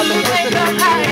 Wake up,